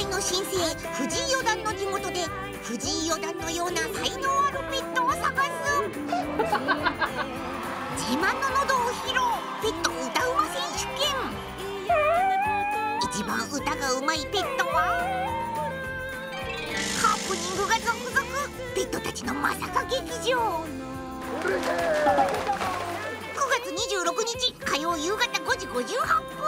界の新星藤井四段の地元で藤井四段のような才能あるペットを探す。自慢の喉を披露ペット歌うま選手権。一番歌がうまいペットは？ハプニングが続々ペットたちのまさか劇場。9月26日火曜夕方5時58分。